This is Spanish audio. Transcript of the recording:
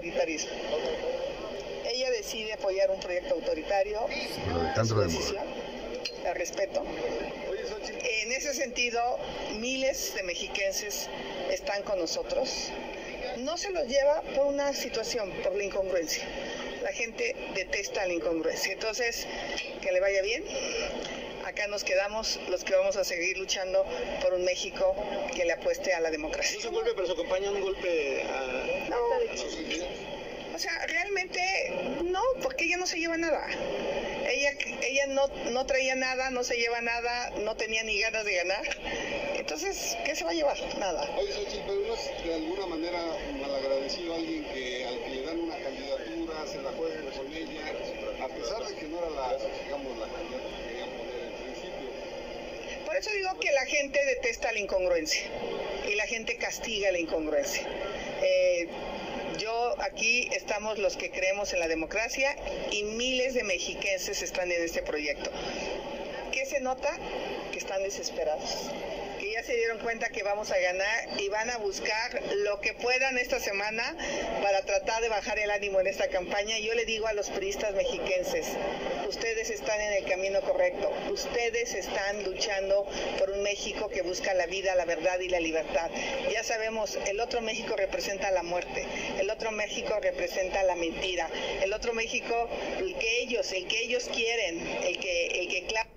decir. Ella decide apoyar un proyecto autoritario. Su decisión. La respeto. En ese sentido, miles de mexiquenses están con nosotros. No se los lleva por una situación, por la incongruencia. La gente detesta la incongruencia. Entonces, que le vaya bien. Acá nos quedamos los que vamos a seguir luchando por un México que le apueste a la democracia. No se golpe, pero se acompaña un golpe a... No, o sea, realmente no, porque ella no se lleva nada. Ella, ella no, no traía nada, no se lleva nada, no tenía ni ganas de ganar. Entonces, ¿qué se va a llevar? Nada. Oye, Xochitl, pero no es de alguna manera malagradecido a alguien que al que le dan una candidatura, se la juegan con ella, a pesar de que no era la, digamos, la candidata que querían poner en principio. Por eso digo que la gente detesta la incongruencia y la gente castiga la incongruencia. Aquí estamos los que creemos en la democracia y miles de mexiquenses están en este proyecto. ¿Qué se nota? Que están desesperados dieron cuenta que vamos a ganar y van a buscar lo que puedan esta semana para tratar de bajar el ánimo en esta campaña. Yo le digo a los periodistas mexiquenses, ustedes están en el camino correcto, ustedes están luchando por un México que busca la vida, la verdad y la libertad. Ya sabemos, el otro México representa la muerte, el otro México representa la mentira, el otro México, el que ellos, el que ellos quieren, el que, el que claro